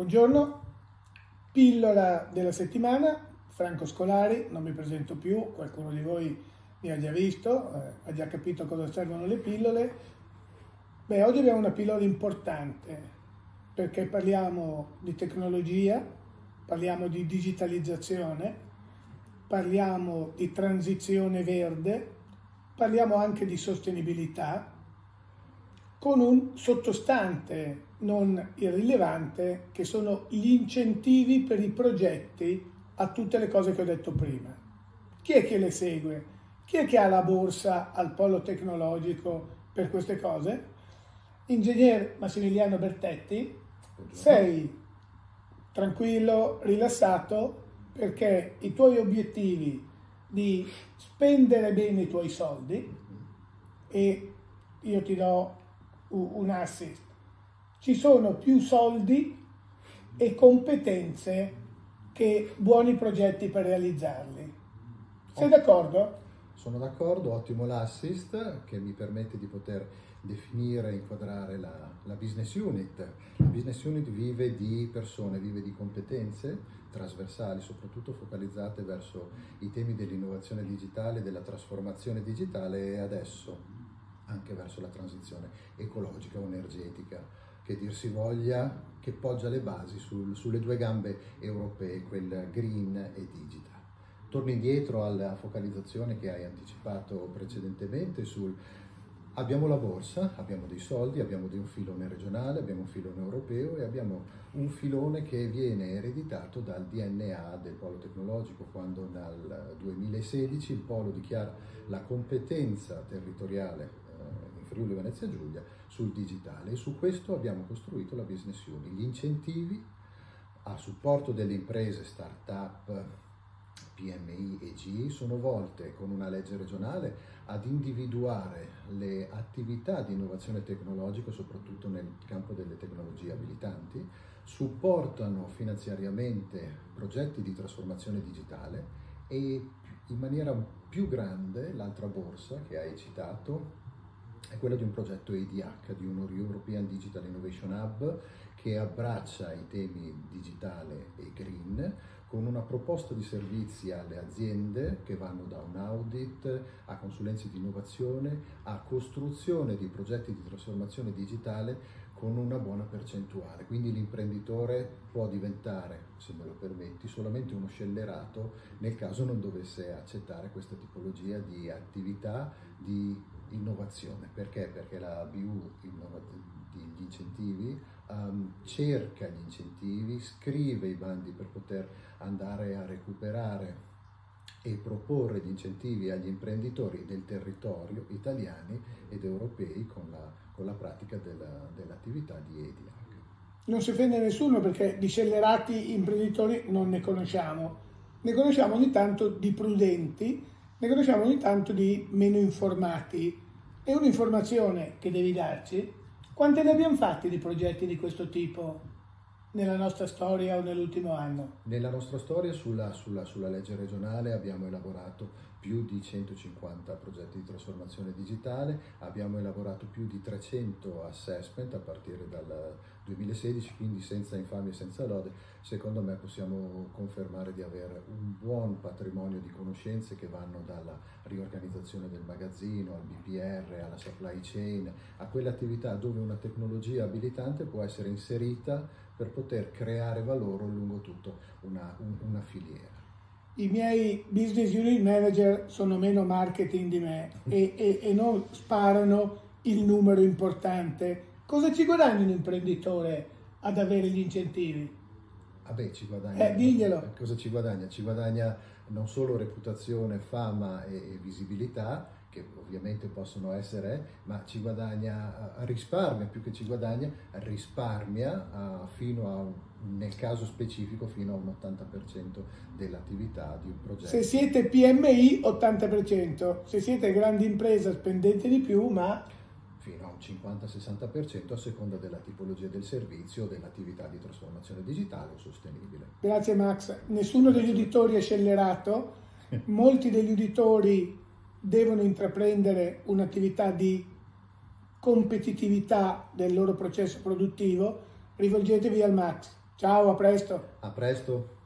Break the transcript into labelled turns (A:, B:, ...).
A: Buongiorno, pillola della settimana, Franco Scolari, non mi presento più, qualcuno di voi mi ha già visto, eh, ha già capito cosa servono le pillole. Beh, oggi abbiamo una pillola importante perché parliamo di tecnologia, parliamo di digitalizzazione, parliamo di transizione verde, parliamo anche di sostenibilità con un sottostante non irrilevante che sono gli incentivi per i progetti a tutte le cose che ho detto prima. Chi è che le segue? Chi è che ha la borsa al polo tecnologico per queste cose? Ingegner Massimiliano Bertetti, sei tranquillo, rilassato, perché i tuoi obiettivi di spendere bene i tuoi soldi e io ti do un assist. Ci sono più soldi e competenze che buoni progetti per realizzarli. Sei d'accordo?
B: Sono d'accordo, ottimo l'assist che mi permette di poter definire e inquadrare la, la, business unit. La business unit vive di persone, vive di competenze trasversali, soprattutto focalizzate verso i temi dell'innovazione digitale, della trasformazione digitale e adesso anche verso la transizione ecologica o energetica, che dir si voglia, che poggia le basi sul, sulle due gambe europee, quel green e digital. Torno indietro alla focalizzazione che hai anticipato precedentemente sul abbiamo la borsa, abbiamo dei soldi, abbiamo un filone regionale, abbiamo un filone europeo e abbiamo un filone che viene ereditato dal DNA del polo tecnologico quando nel 2016 il polo dichiara la competenza territoriale Friuli Venezia Giulia sul digitale e su questo abbiamo costruito la business unit. Gli incentivi a supporto delle imprese, start-up, PMI e GI sono volte con una legge regionale ad individuare le attività di innovazione tecnologica, soprattutto nel campo delle tecnologie abilitanti, supportano finanziariamente progetti di trasformazione digitale e in maniera più grande l'altra borsa che hai citato è quello di un progetto EDH, di un European Digital Innovation Hub che abbraccia i temi digitale e green con una proposta di servizi alle aziende che vanno da un audit a consulenze di innovazione a costruzione di progetti di trasformazione digitale con una buona percentuale. Quindi l'imprenditore può diventare, se me lo permetti, solamente uno scellerato nel caso non dovesse accettare questa tipologia di attività di innovazione. Perché? Perché la BU gli incentivi um, cerca gli incentivi, scrive i bandi per poter andare a recuperare e proporre gli incentivi agli imprenditori del territorio italiani ed europei con la, con la pratica della, dell'attività di EDH.
A: Non si offende nessuno perché di scellerati imprenditori non ne conosciamo, ne conosciamo ogni tanto di prudenti ne conosciamo ogni tanto di meno informati. È un'informazione che devi darci. Quante ne abbiamo fatti di progetti di questo tipo nella nostra storia o nell'ultimo anno?
B: Nella nostra storia sulla, sulla, sulla legge regionale abbiamo elaborato più di 150 progetti di trasformazione digitale, abbiamo elaborato più di 300 assessment a partire dal 2016, quindi senza infamia e senza lode, secondo me possiamo confermare di avere un buon patrimonio di conoscenze che vanno dalla riorganizzazione del magazzino al BPR, alla supply chain, a quelle attività dove una tecnologia abilitante può essere inserita per poter creare valore lungo tutta una, una filiera
A: i miei business unit manager sono meno marketing di me e, e, e non sparano il numero importante. Cosa ci guadagna un imprenditore ad avere gli incentivi?
B: Vabbè, ah ci guadagna.
A: Eh, diglielo.
B: Cosa ci guadagna? Ci guadagna non solo reputazione, fama e, visibilità, che ovviamente possono essere, ma ci guadagna, eh, risparmia più che ci guadagna, risparmia uh, fino a nel caso specifico fino a un 80% dell'attività di un progetto.
A: Se siete PMI 80%, se siete grande impresa spendete di più, ma
B: 50-60% a seconda della tipologia del servizio o dell'attività di trasformazione digitale o sostenibile.
A: Grazie Max. Nessuno degli uditori è scellerato, molti degli uditori devono intraprendere un'attività di competitività del loro processo produttivo, rivolgetevi al Max Ciao, a presto.
B: A presto.